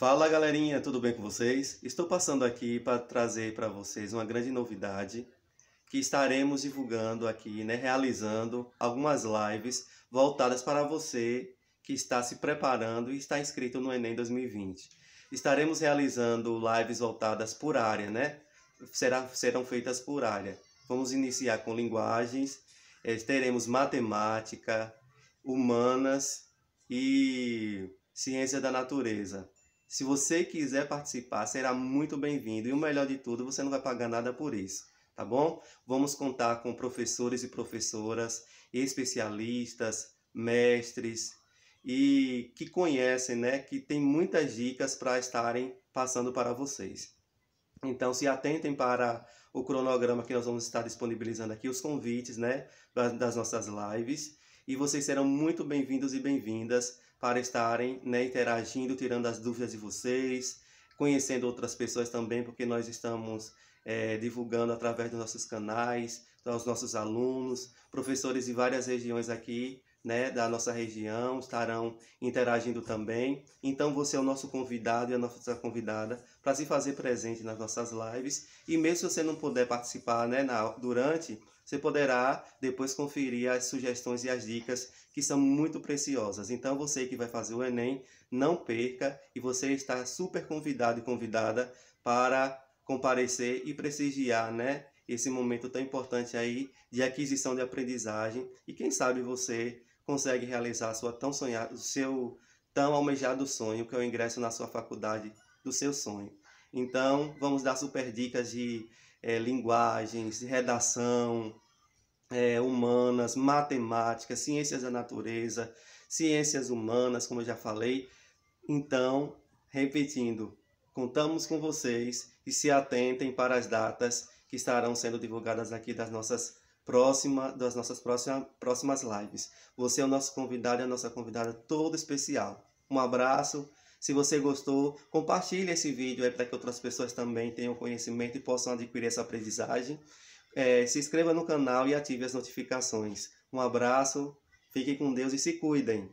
Fala galerinha, tudo bem com vocês? Estou passando aqui para trazer para vocês uma grande novidade que estaremos divulgando aqui, né, realizando algumas lives voltadas para você que está se preparando e está inscrito no Enem 2020. Estaremos realizando lives voltadas por área, né? Será, serão feitas por área. Vamos iniciar com linguagens, eh, teremos matemática, humanas e ciência da natureza. Se você quiser participar, será muito bem-vindo. E o melhor de tudo, você não vai pagar nada por isso, tá bom? Vamos contar com professores e professoras, especialistas, mestres e que conhecem, né, que tem muitas dicas para estarem passando para vocês. Então, se atentem para o cronograma que nós vamos estar disponibilizando aqui, os convites, né, das nossas lives, e vocês serão muito bem-vindos e bem-vindas para estarem né, interagindo, tirando as dúvidas de vocês, conhecendo outras pessoas também, porque nós estamos é, divulgando através dos nossos canais, dos nossos alunos, professores de várias regiões aqui, né, da nossa região, estarão interagindo também. Então você é o nosso convidado e a nossa convidada para se fazer presente nas nossas lives. E mesmo se você não puder participar né, na, durante, você poderá depois conferir as sugestões e as dicas que são muito preciosas. Então, você que vai fazer o Enem, não perca e você está super convidado e convidada para comparecer e prestigiar, né? Esse momento tão importante aí de aquisição de aprendizagem e quem sabe você consegue realizar sua tão sonhado, seu tão almejado sonho, que é o ingresso na sua faculdade do seu sonho. Então, vamos dar super dicas de é, linguagens, redação, é, humanas, matemática, ciências da natureza, ciências humanas, como eu já falei. Então, repetindo, contamos com vocês e se atentem para as datas que estarão sendo divulgadas aqui das nossas próximas das nossas próximas, próximas lives. Você é o nosso convidado e a nossa convidada todo especial. Um abraço. Se você gostou, compartilhe esse vídeo para que outras pessoas também tenham conhecimento e possam adquirir essa aprendizagem. É, se inscreva no canal e ative as notificações. Um abraço, fiquem com Deus e se cuidem.